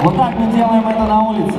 Вот так мы делаем это на улице.